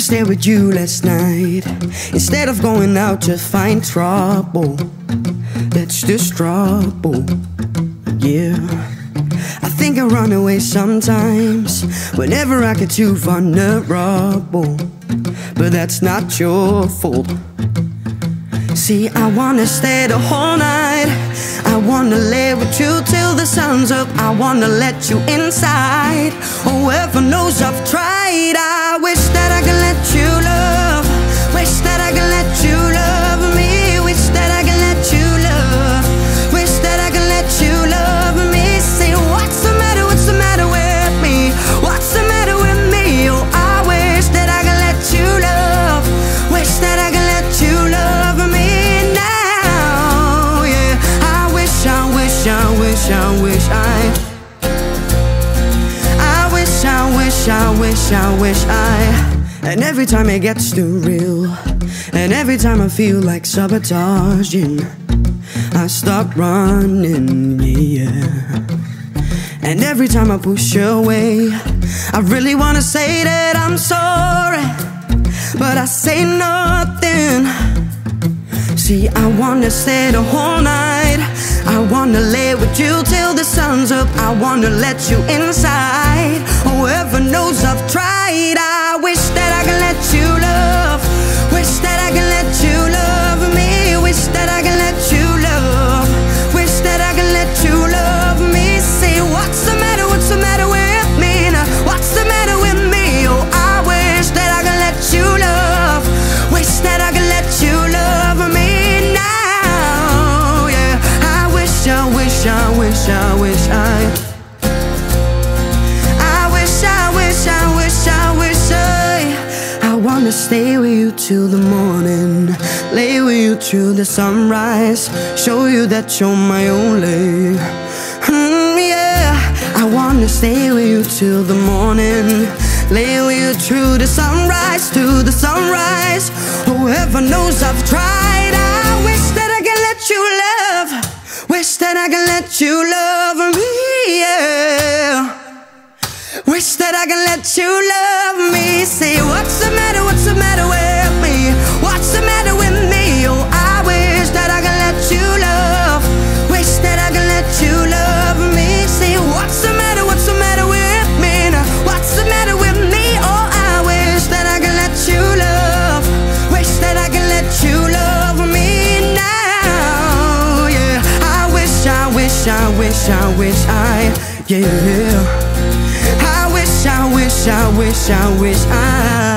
stay with you last night instead of going out to find trouble. That's just trouble, yeah. I think I run away sometimes whenever I get too vulnerable, but that's not your fault. See, I wanna stay the whole night. I wanna lay with you till the sun's up. I wanna let you inside. Whoever knows I've tried. I wish that I could wish, I wish I. I wish, I wish, I wish, I wish I. And every time it gets too real, and every time I feel like sabotaging, I stop running, yeah. And every time I push away, I really wanna say that I'm sorry, but I say nothing. See, I wanna stay the whole night. I wanna lay with you till the sun's up. I wanna let you inside. Whoever knows I've tried. I wish I wish, I I. Wish, I wish, I wish, I wish I. I wanna stay with you till the morning, lay with you till the sunrise, show you that you're my only. Mm, yeah, I wanna stay with you till the morning, lay with you through the sunrise, to the sunrise. Whoever knows I've tried, you love me. Yeah. Wish that I could let you love me. I wish, I wish, I yeah. I wish, I wish, I wish, I wish I